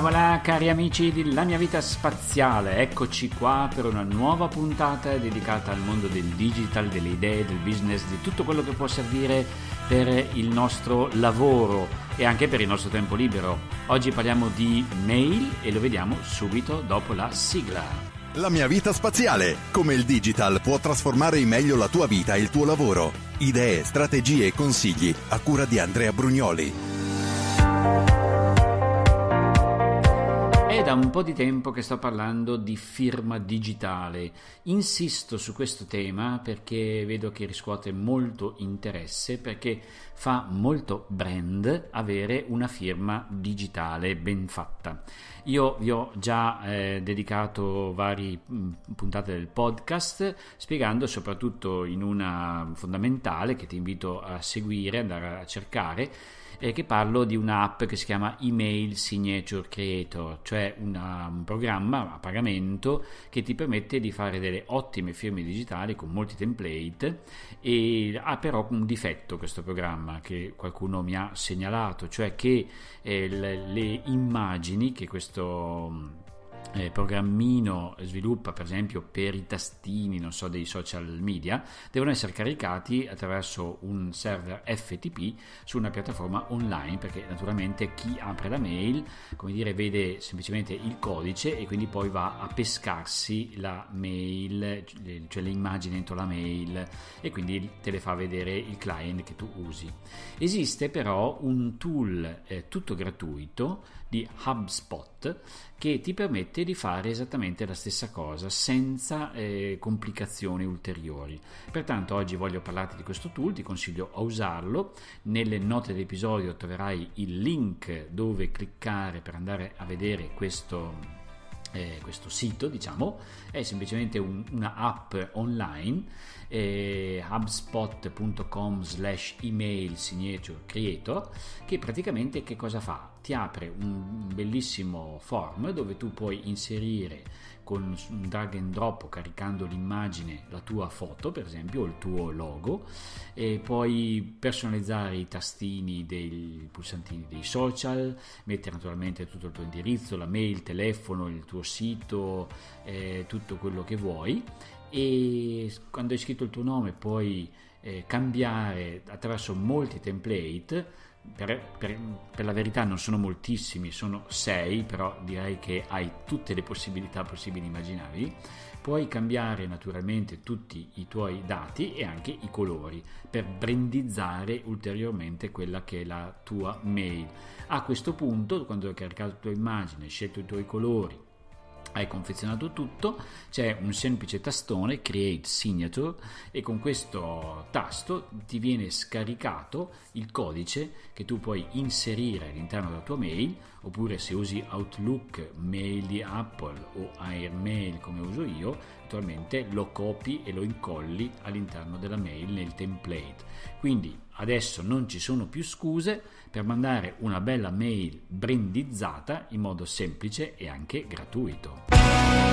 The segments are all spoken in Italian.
Voilà cari amici di La mia vita spaziale, eccoci qua per una nuova puntata dedicata al mondo del digital, delle idee, del business, di tutto quello che può servire per il nostro lavoro e anche per il nostro tempo libero. Oggi parliamo di mail e lo vediamo subito dopo la sigla. La mia vita spaziale, come il digital può trasformare in meglio la tua vita e il tuo lavoro. Idee, strategie e consigli a cura di Andrea Brugnoli. Da un po' di tempo che sto parlando di firma digitale. Insisto su questo tema perché vedo che riscuote molto interesse, perché fa molto brand avere una firma digitale ben fatta. Io vi ho già eh, dedicato varie puntate del podcast spiegando soprattutto in una fondamentale che ti invito a seguire, andare a cercare eh, che parlo di un'app che si chiama Email Signature Creator, cioè una, un programma a pagamento che ti permette di fare delle ottime firme digitali con molti template e ha però un difetto questo programma che qualcuno mi ha segnalato, cioè che eh, le, le immagini che questo eh, programmino sviluppa per esempio per i tastini non so, dei social media devono essere caricati attraverso un server FTP su una piattaforma online perché naturalmente chi apre la mail come dire vede semplicemente il codice e quindi poi va a pescarsi la mail cioè le immagini dentro la mail e quindi te le fa vedere il client che tu usi. Esiste però un tool eh, tutto gratuito di HubSpot che ti permette di fare esattamente la stessa cosa senza eh, complicazioni ulteriori. Pertanto oggi voglio parlarti di questo tool, ti consiglio a usarlo. Nelle note dell'episodio troverai il link dove cliccare per andare a vedere questo eh, questo sito, diciamo, è semplicemente un, una app online, eh, hubspot.com slash email signature creator, che praticamente che cosa fa? Ti apre un bellissimo form dove tu puoi inserire con un drag and drop caricando l'immagine la tua foto per esempio o il tuo logo e puoi personalizzare i tastini dei pulsantini dei social mettere naturalmente tutto il tuo indirizzo la mail, il telefono, il tuo sito eh, tutto quello che vuoi. E quando hai scritto il tuo nome puoi eh, cambiare attraverso molti template per, per, per, la verità non sono moltissimi, sono sei, però direi che hai tutte le possibilità possibili immaginabili. Puoi cambiare naturalmente tutti i tuoi dati e anche i colori per brandizzare ulteriormente quella che è la tua mail. A questo punto, quando hai caricato la tua immagine, scelto i tuoi colori, hai confezionato tutto, c'è un semplice tastone Create Signature e con questo tasto ti viene scaricato il codice che tu puoi inserire all'interno della tua mail oppure se usi Outlook, mail di Apple o Airmail come uso io, attualmente lo copi e lo incolli all'interno della mail nel template. Quindi adesso non ci sono più scuse per mandare una bella mail brandizzata in modo semplice e anche gratuito.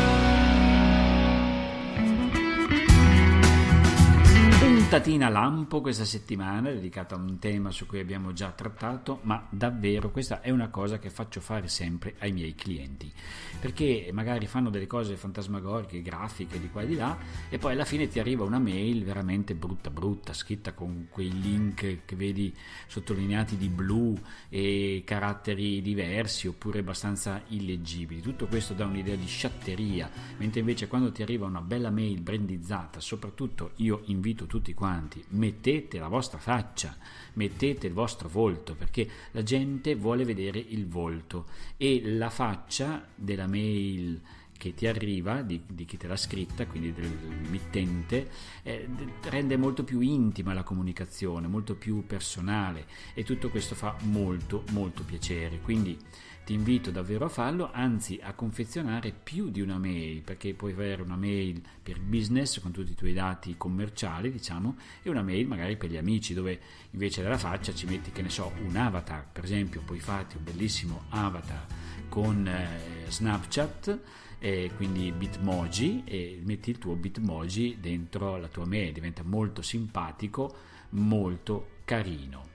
Puntatina lampo questa settimana dedicata a un tema su cui abbiamo già trattato, ma davvero questa è una cosa che faccio fare sempre ai miei clienti, perché magari fanno delle cose fantasmagoriche, grafiche di qua e di là e poi alla fine ti arriva una mail veramente brutta brutta, scritta con quei link che vedi sottolineati di blu e caratteri diversi oppure abbastanza illeggibili. Tutto questo dà un'idea di sciatteria, mentre invece quando ti arriva una bella mail brandizzata, soprattutto io invito tutti quanti, mettete la vostra faccia, mettete il vostro volto, perché la gente vuole vedere il volto. E la faccia della mail che ti arriva, di, di, chi te l'ha scritta, quindi del mittente, eh, rende molto più intima la comunicazione, molto più personale e tutto questo fa molto molto piacere. Quindi ti invito davvero a farlo, anzi a confezionare più di una mail, perché puoi avere una mail per business con tutti i tuoi dati commerciali, diciamo, e una mail magari per gli amici, dove invece della faccia ci metti, che ne so, un avatar, per esempio, puoi farti un bellissimo avatar con eh, Snapchat, eh, quindi Bitmoji, e metti il tuo Bitmoji dentro la tua mail, diventa molto simpatico, molto carino.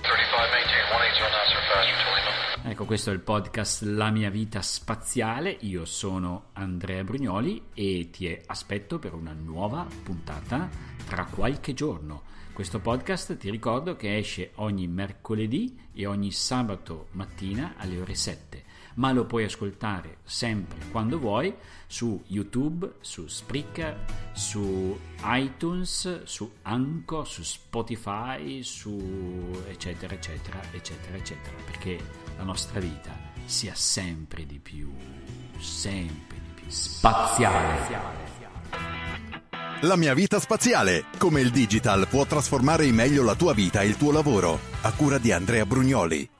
35 maintain 180 fast Ecco, questo è il podcast La mia vita spaziale. Io sono Andrea Brugnoli e ti aspetto per una nuova puntata tra qualche giorno. Questo podcast ti ricordo che esce ogni mercoledì e ogni sabato mattina alle ore 7 ma lo puoi ascoltare sempre quando vuoi su YouTube, su Spreaker, su iTunes, su Anchor, su Spotify, su eccetera eccetera eccetera eccetera, perché la nostra vita sia sempre di più, sempre di più spaziale. La mia vita spaziale, come il digital può trasformare in meglio la tua vita e il tuo lavoro, a cura di Andrea Brugnoli